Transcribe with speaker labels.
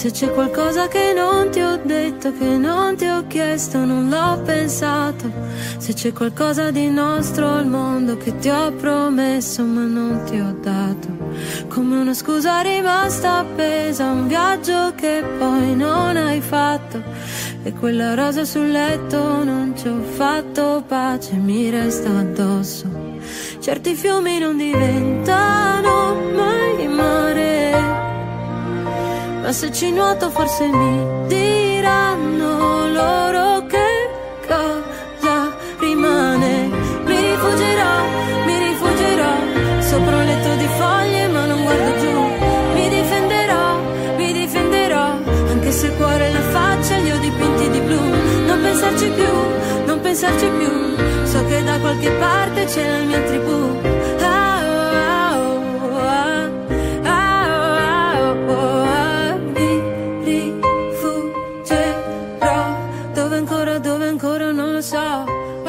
Speaker 1: Se c'è qualcosa che non ti ho detto, che non ti ho chiesto, non l'ho pensato. Se c'è qualcosa di nostro al mondo che ti ho promesso ma non ti ho dato. Come una scusa rimasta appesa, un viaggio che poi non hai fatto. E quella rosa sul letto non ci ho fatto pace, mi resta addosso. Certi fiumi non diventano mai ma se ci nuoto forse mi diranno loro che cosa rimane. Mi rifuggerò, mi rifuggerò sopra un letto di foglie ma non guardo giù. Mi difenderò, mi difenderò, anche se il cuore e la faccia li ho dipinti di blu. Non pensarci più, non pensarci più, so che da qualche parte c'è il ancora non lo so.